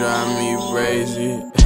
drive me crazy.